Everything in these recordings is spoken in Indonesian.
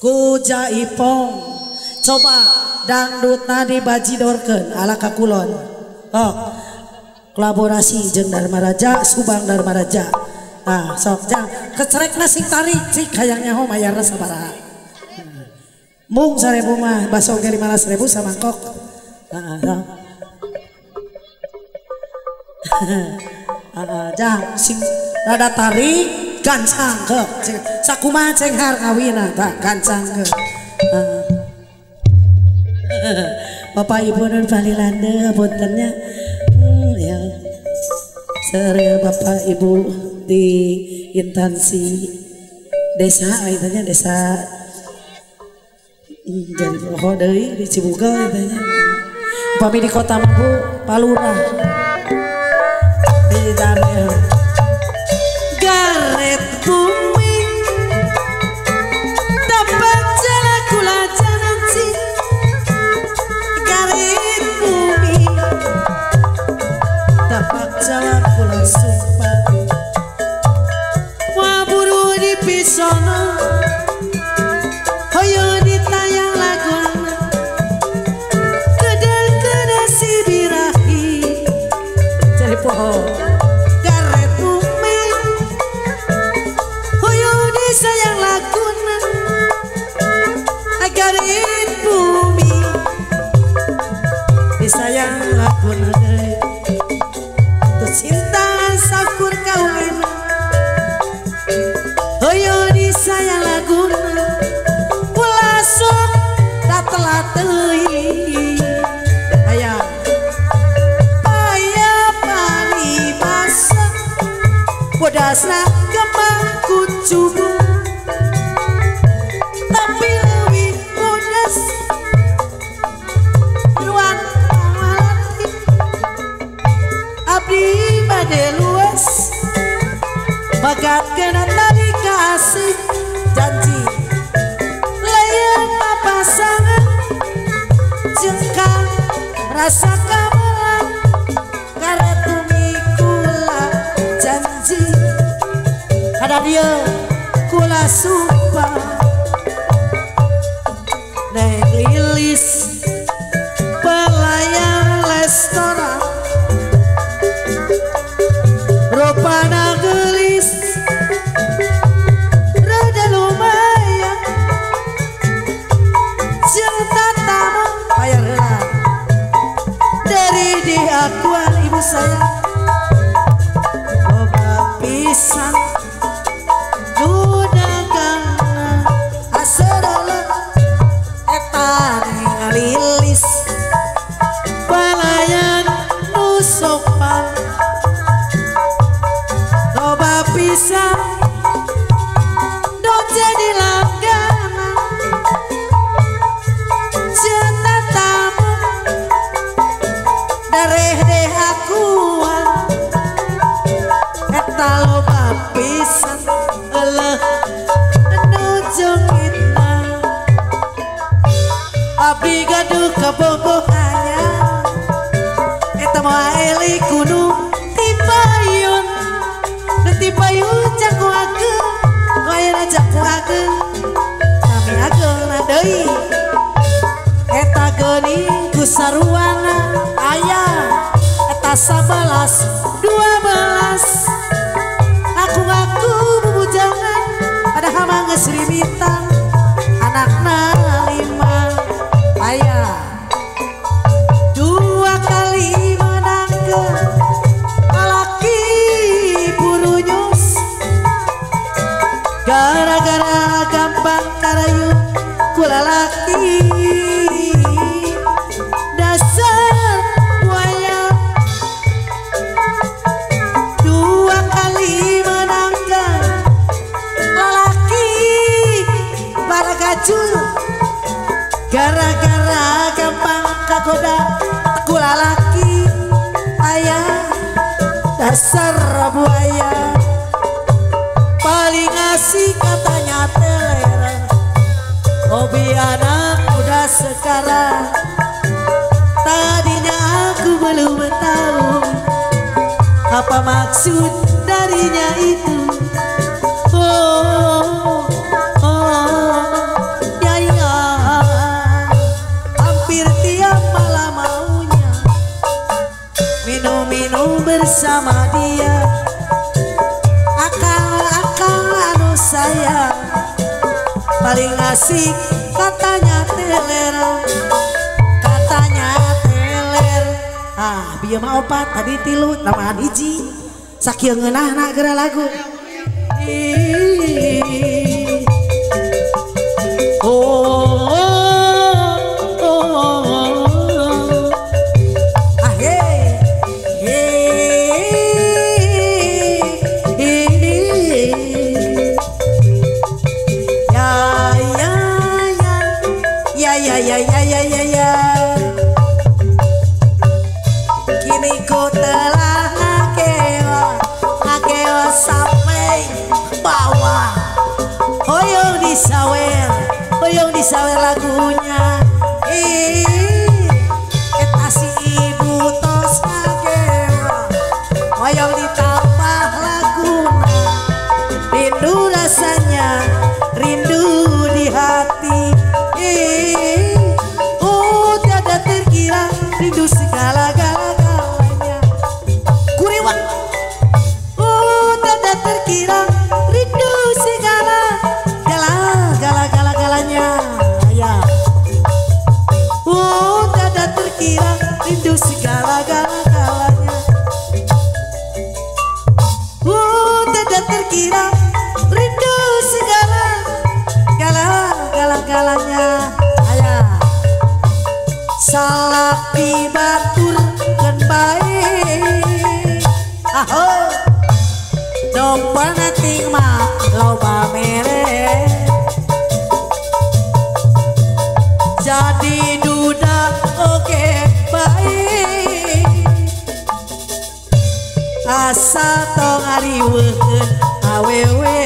Kuja ipong. Coba dangdut nadi bajidorkeun ala kakulon. Oh. Kolaborasi jeung Dharma Raja, Subang Dharma Raja. Ah, sok jang kecerek nasi tarik cik hayang nyaho mayarna sabaraha. Mung sarebu mah ge 15 ribu samangkok. Heeh, sok. Heeh, jang sing rada tarik gancang ke sakumaha cenghar ngawina tak gancang ke. Bapak Ibu Nur Palilande puntennya. Hmm, ya. Sere Bapak Ibu di instansi desa itanya desa jadi poho deui di Cibugal itanya upami di kota Mampu Palurah Bodasna kembang kucubu Tapi lebih bodas Ruan awalati Abdi bade luas. Bagat kena Dia kula sumpah kita sekarang. Tadinya aku belum tahu Apa maksud darinya itu. Oh, oh, ya, ya. Hampir tiap malam maunya Minum-minum bersama dia. Akal-akal anu saya Paling asik kata Iya, mah opat tadi tilu tambahan hiji sakit ngenah nak gerak lagu. Loba mere jadi duda oke baik. Asa tong ariweukeun awewe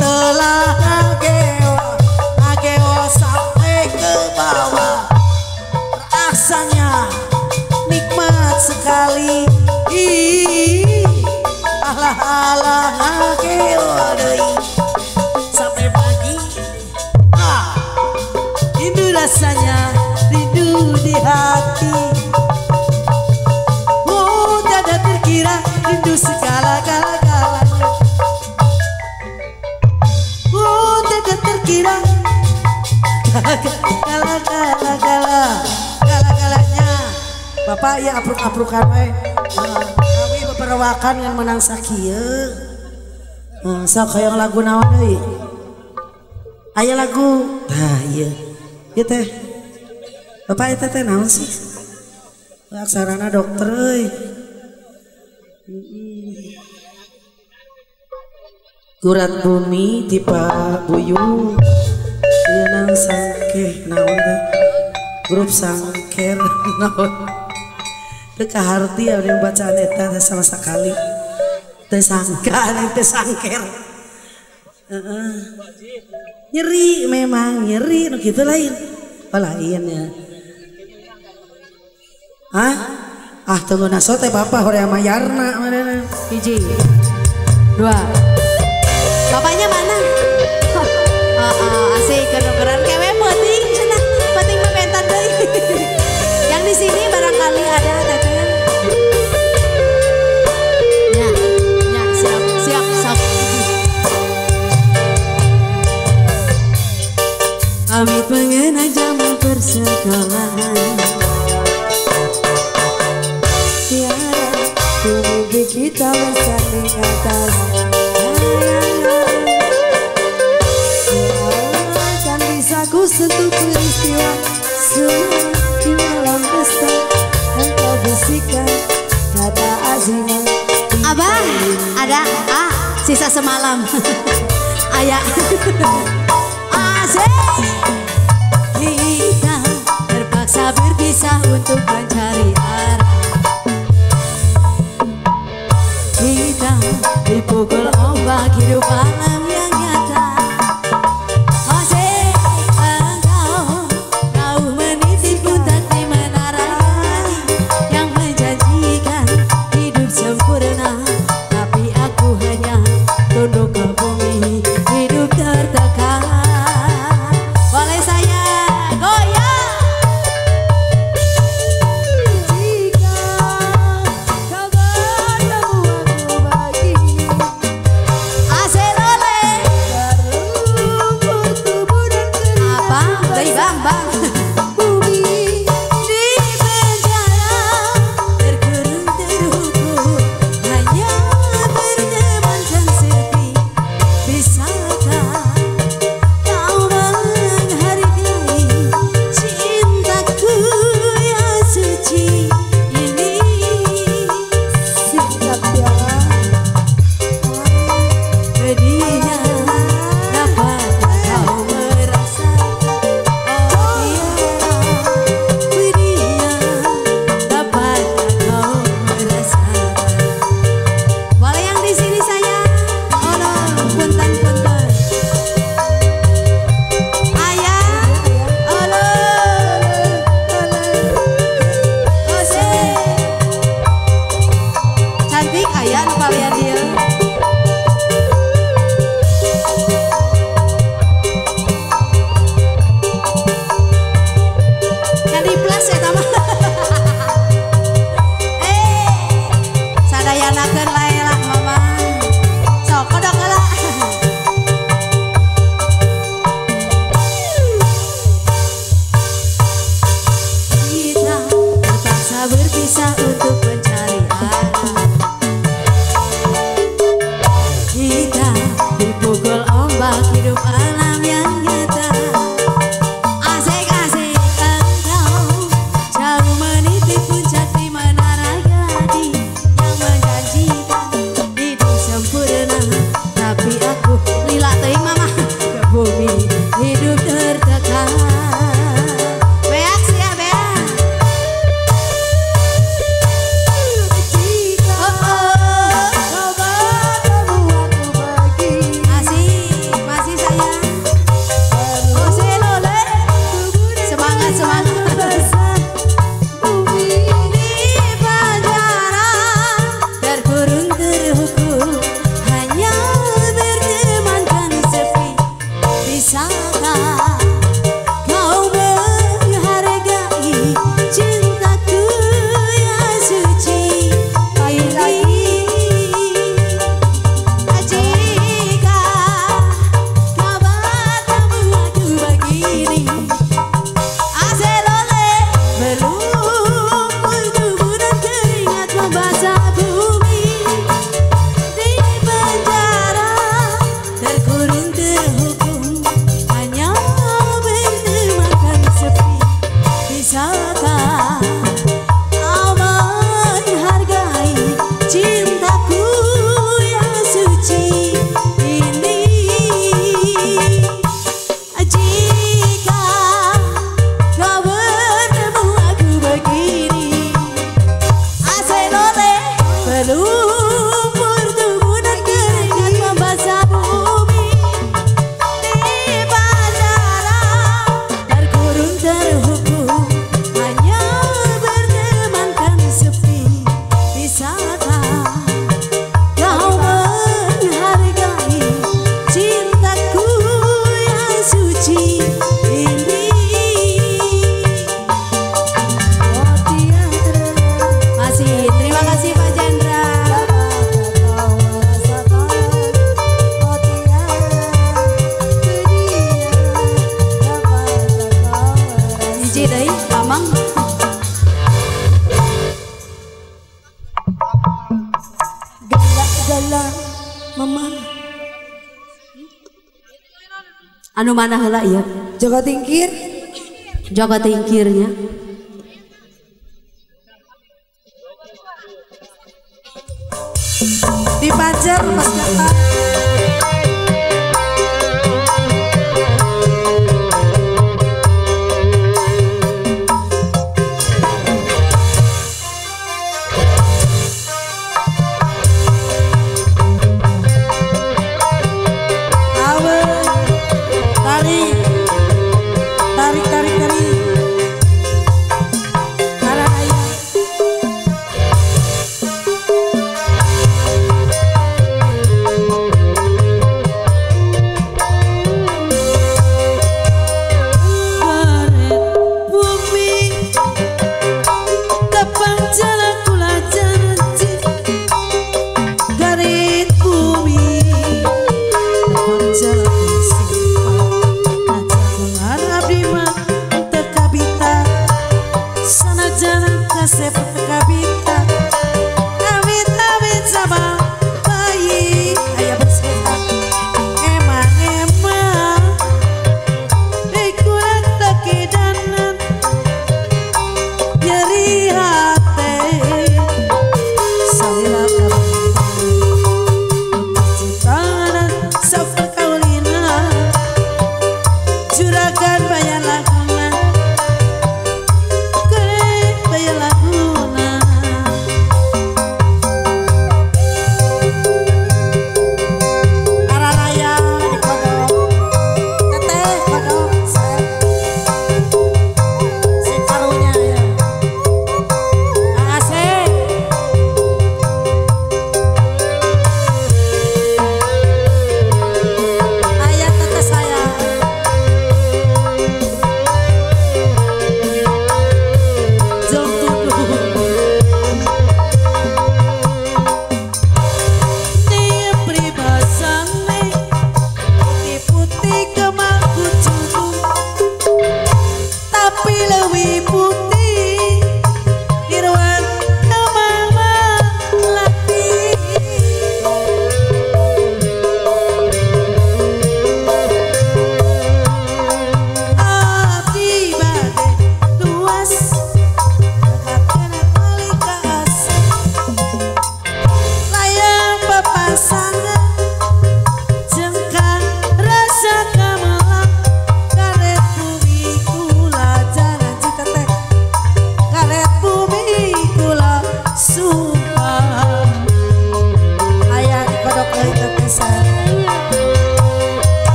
तला Bapak ya apruk-aprukan we Kami beberwakan yang menang sakieu Nah, sok yang lagu naon deui Aya lagu. Nah iya. Ieu teh. Bapak itu teh naon sih? Aksarana dokter euy. Gurat bumi tipa buyung Leunang sangkeh naon Grup sangker naon kaharti abdi bacaan neta teh sama sekali. Tersangka sangka tersangker. nyeri memang nyeri nu no, lain. Apa lainnya? ya? Hah? Ah tunggu naso teh bapak hoream mayarna mana hiji. Dua. Bapaknya mana? Oh, oh, asik kedengeran kewe. mengenai zaman persekolahan tiara ya, kumimpi kita bersaling atas. Seakan bisa ku sentuh peristiwa Semua di malam pesta Engkau bisikan. Kata azimah Abah, ada ah, sisa semalam. Ayah Asik berpisah untuk mencari arah. Kita dipukul ombak hidup malam. pensar anu mana heula ieu Joko tingkir. jaga tingkirnya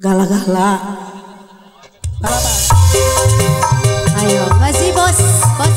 Gala-gala. Ayo, masih bos, bos.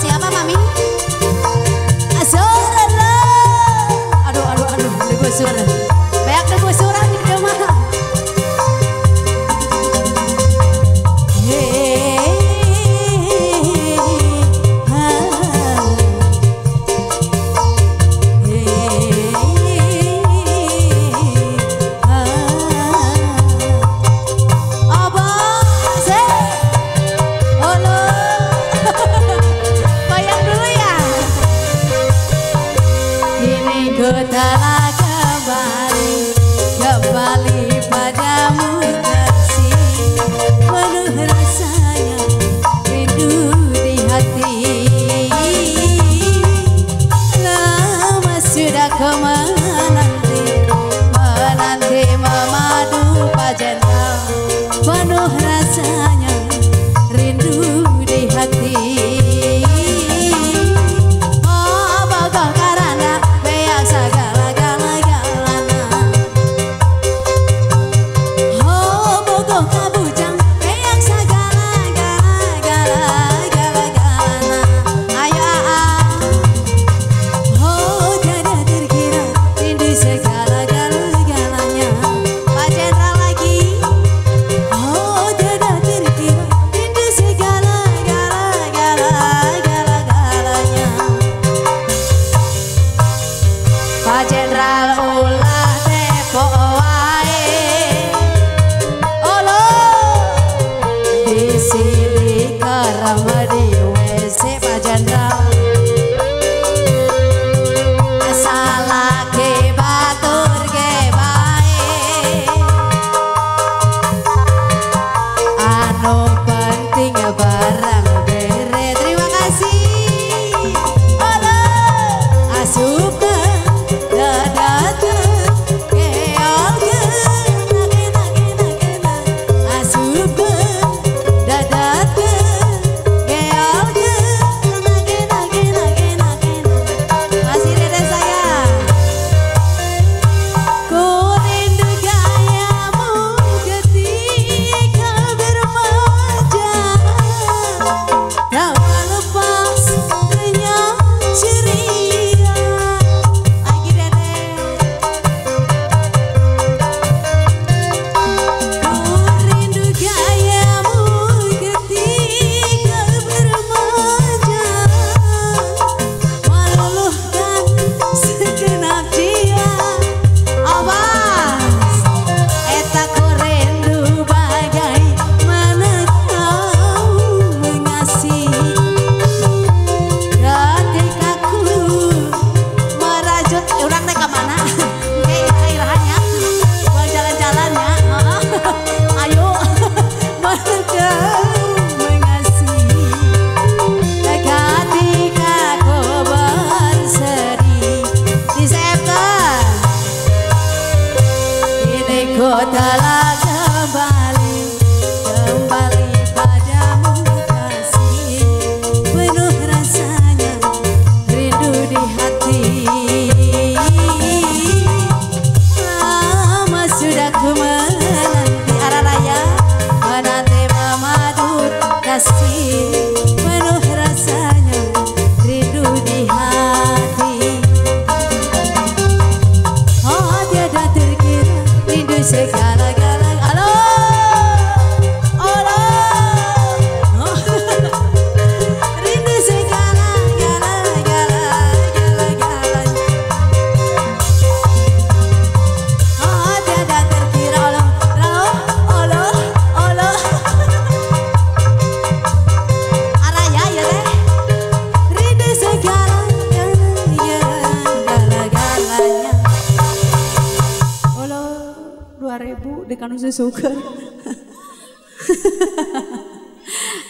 sugar.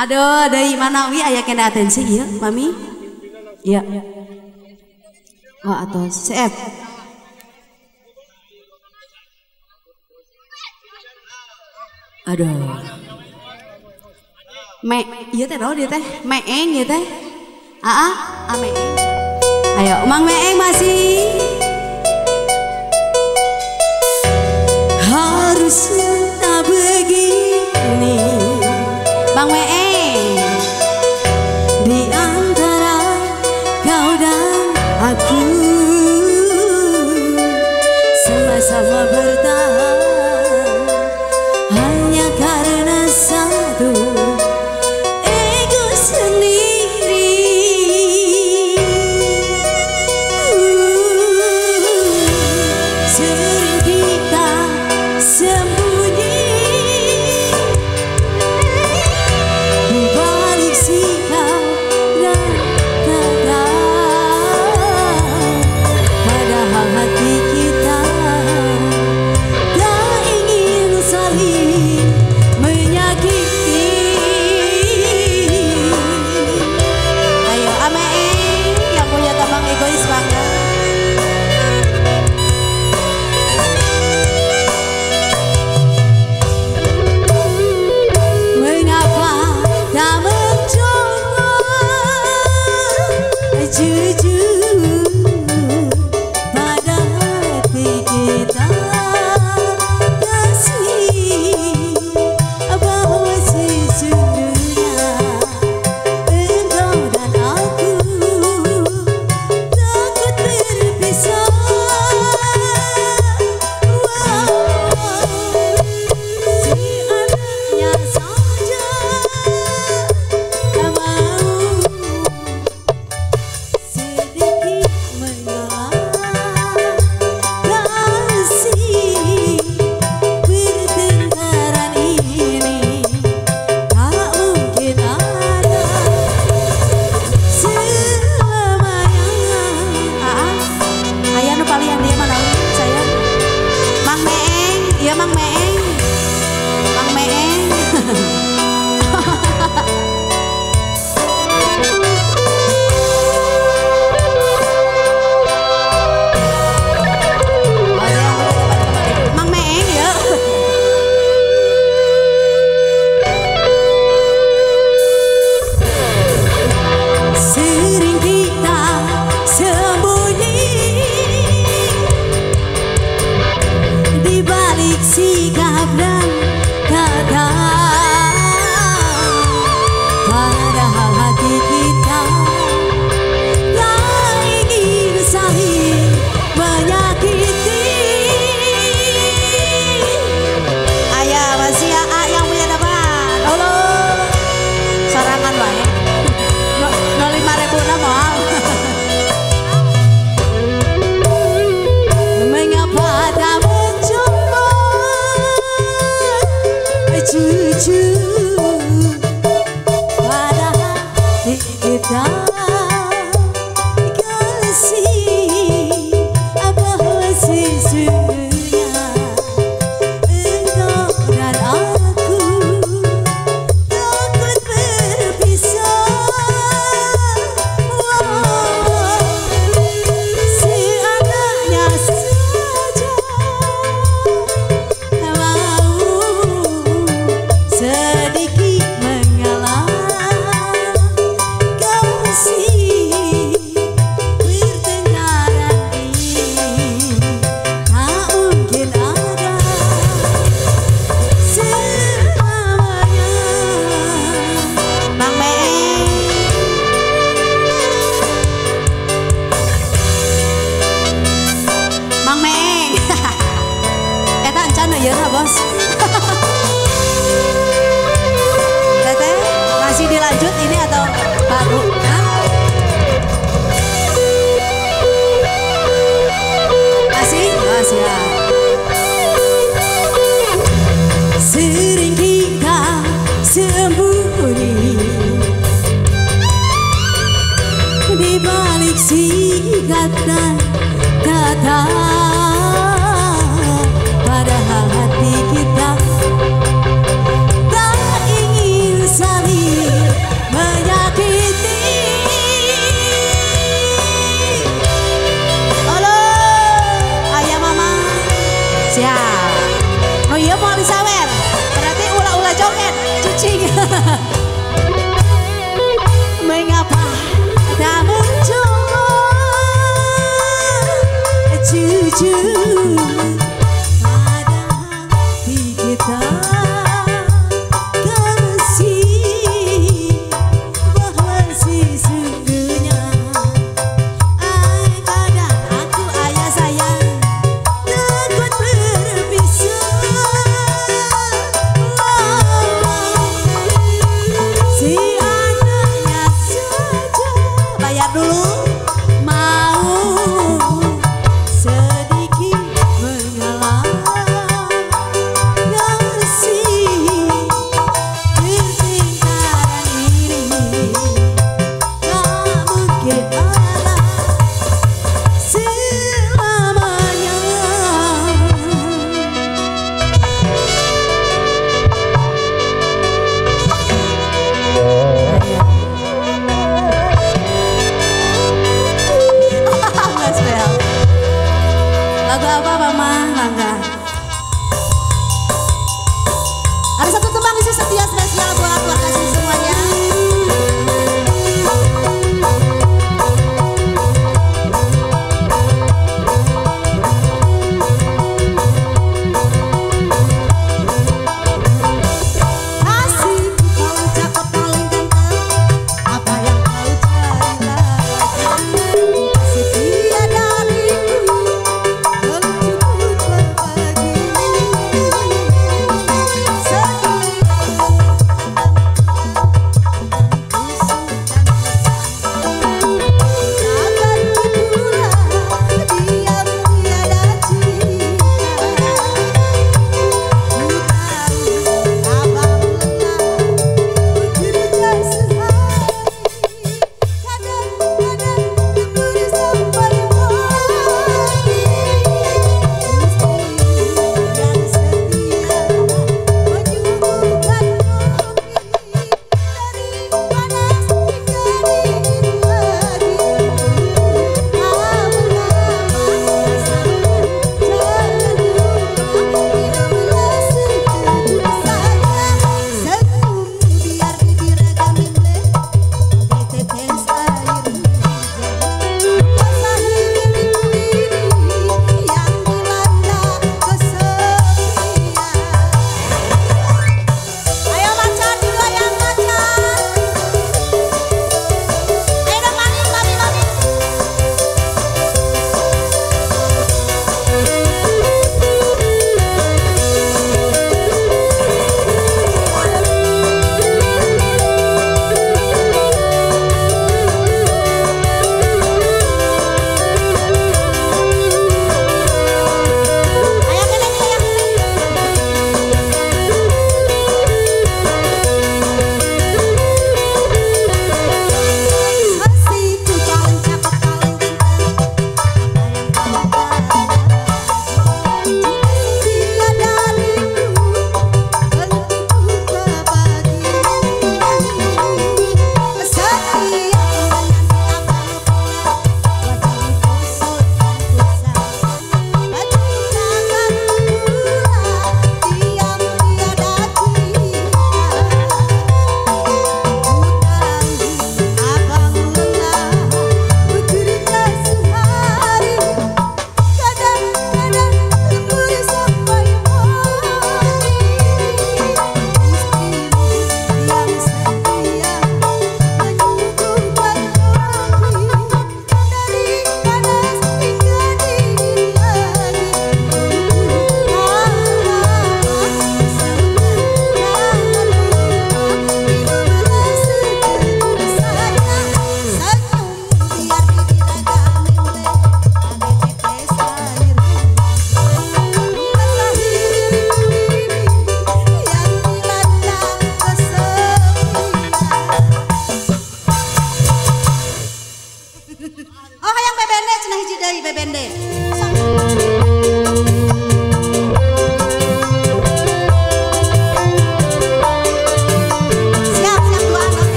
Aduh, dari mana wi ayah kena atensi ya, mami? Ya. Oh, atau CF. Aduh. Me, iya teh dia teh, meeng ya teh. Aa, a meeng. Ayo, Mang Meeng masih cinta bằng Bang em.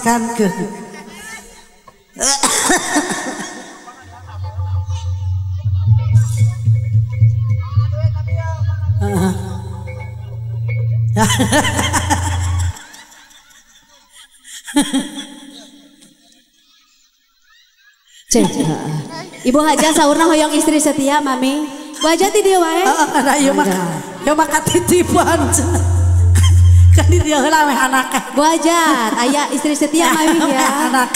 Apa majikan ke Cek. Ibu Haja sahurna hoyong istri setia, Mami. Bu Haja ti dieu wae. ada ieu mah ieu mah katitipan kan di dia heula we anaknya Bu Haja, aya istri setia Mami ya. anak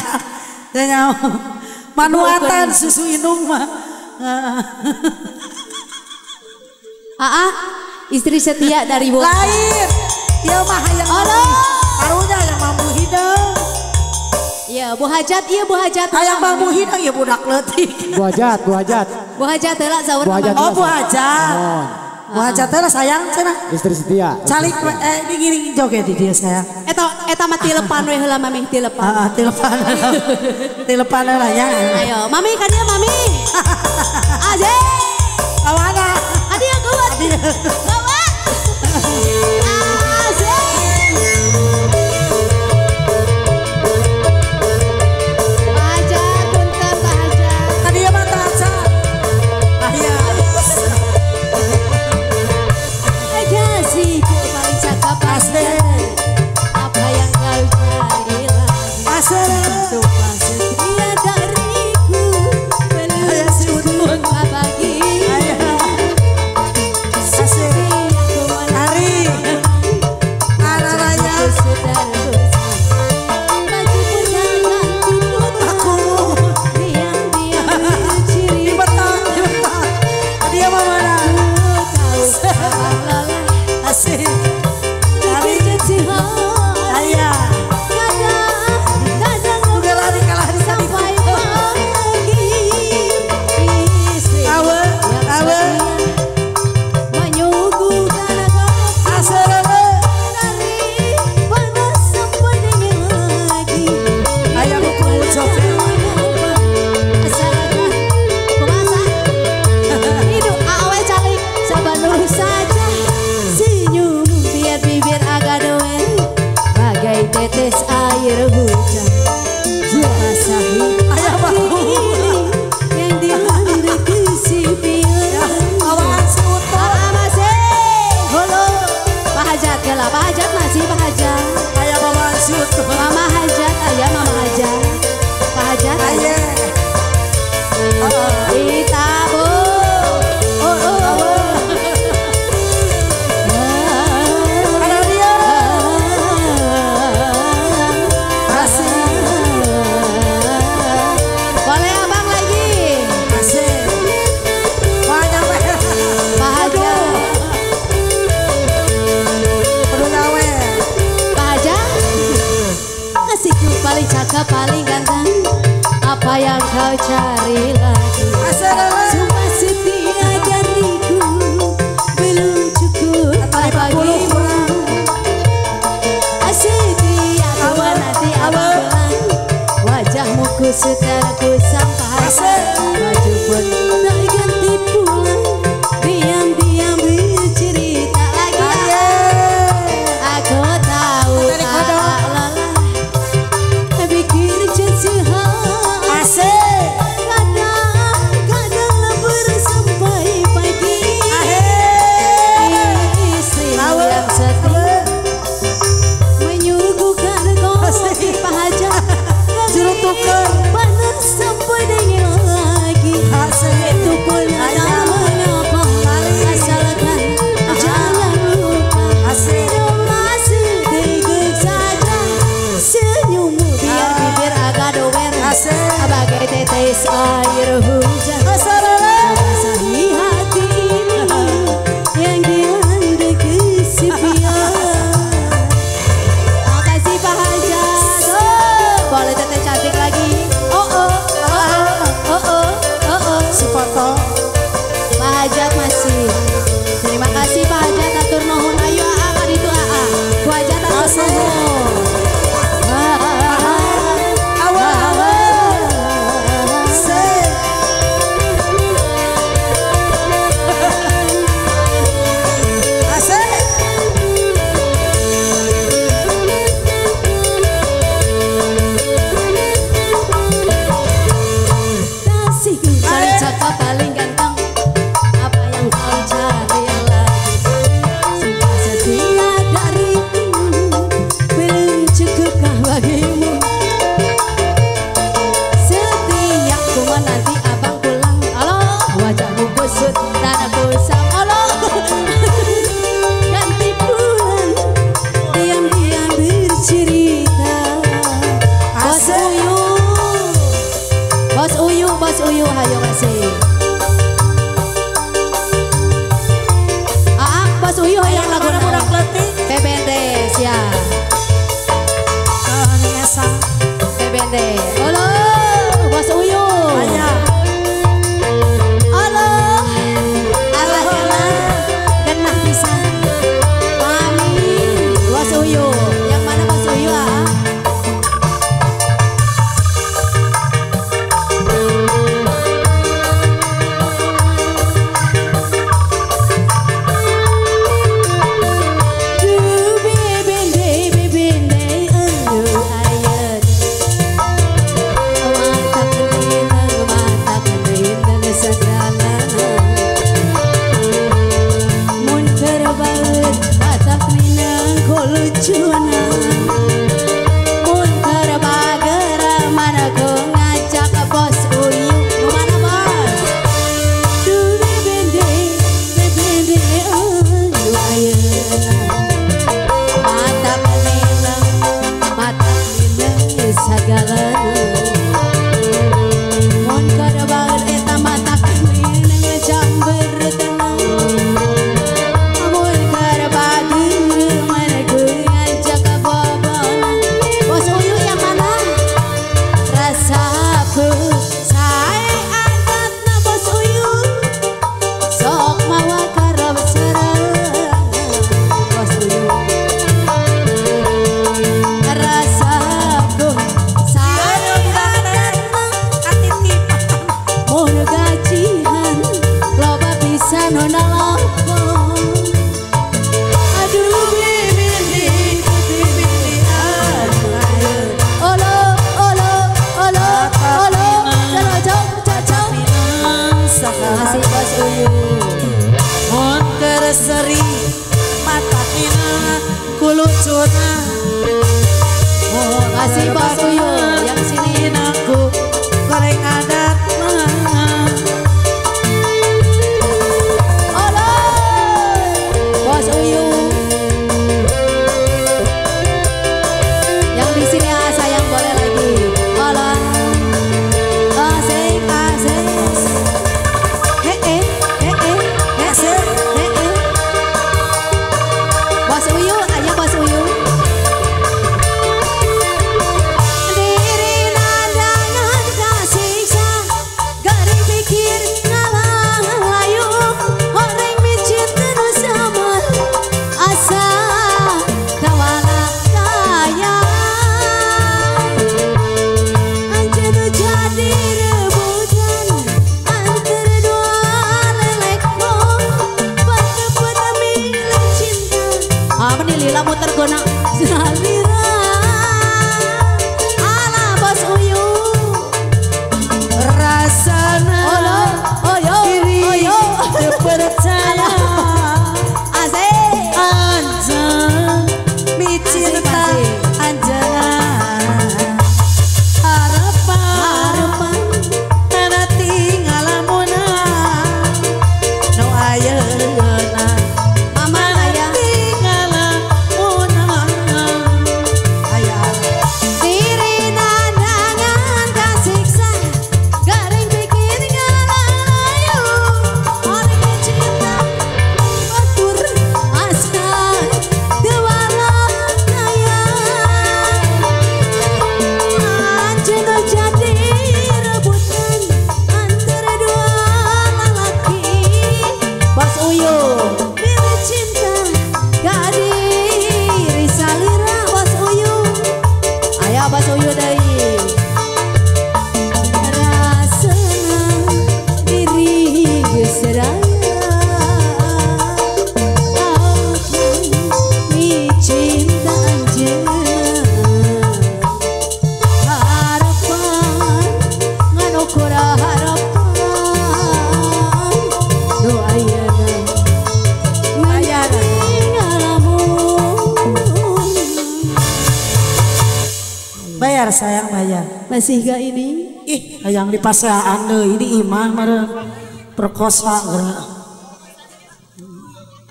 nyaho manuatan susu inung mah Aa, istri setia dari Bu. lain ieu mah hayang Allah. karunya yang mampu hidup Iya, Bu Hajat, iya Bu Hajat. hayang mampu hidup ya budak leutik Bu hajat, bu hajat. Bu Hajat. Bu Hajat. oh bu hajat bu hajat teh lah sayang cenah Istri setia. calik eh di giring joget di dia sayang Eta eta mah tilepan we heula Mami, tilepan. ah telepon telepon lah ya Ayo, Mami ka dia Mami. Aje. kawana Adia kuat. Kuat. Aje. her paseaan deui ini imah meureun perkosa geura.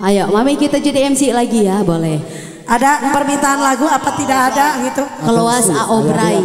Ayo, Mami kita jadi MC lagi ya, boleh. Ada permintaan lagu apa tidak ada gitu? Keluas Aobrai.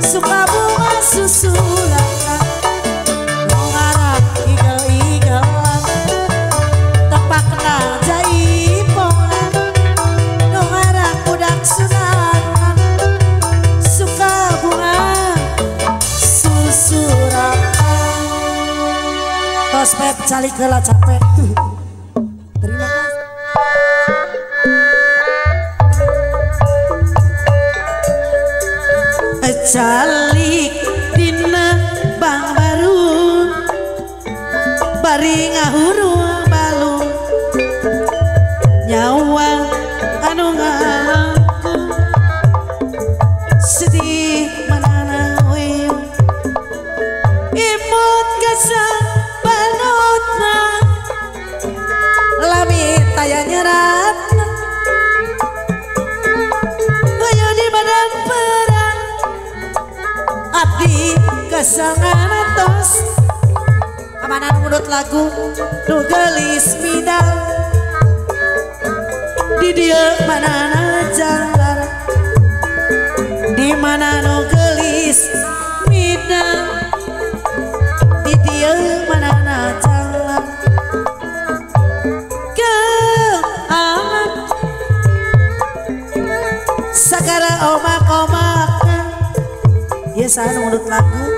Suka bunga susulangan Nungarak igel-igelan tepakna jaipongan Nungarak budak sunatan suka bunga susulangan Tospet cali kela capek. Calik kesangan tos amanan menurut lagu nu gelis midang. Di dia mana janggar. Di mana nu gelis midang. Di dia mana na jalan ke amat sakara omak-omak. Ya saya menurut lagu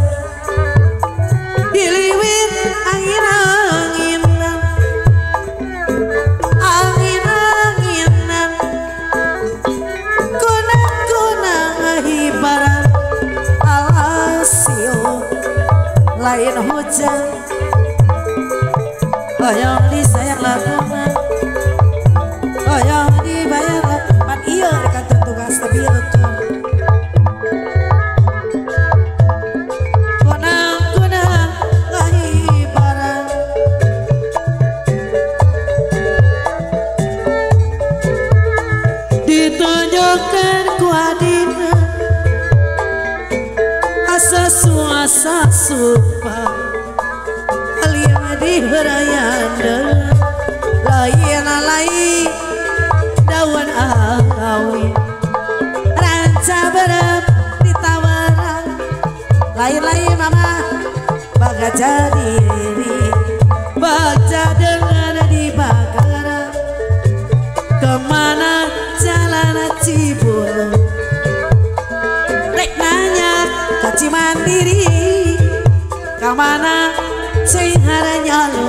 hujan Hoyong disayang lakungan Hoyong dibayar lakungan Iya kata tugas tapi Kunang-kunang ngahibaran Ditunjukkan ku adina Asa Baga diri Baca dengan Ke mana jalan Cibulu Rek nanya kaci mandiri. Ke mana sehara nyalu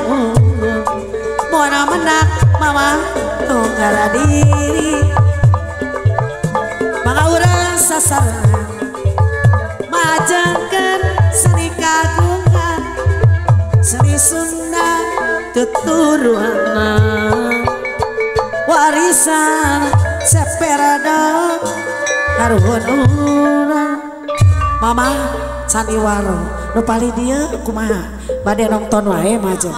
Mona menak mama tungkara diri. Maka sasaran Majangkan Tuturuan warisan seperada karuhun mama sandiwara nu paling dia kumaha? Bade nonton wae mah jeung.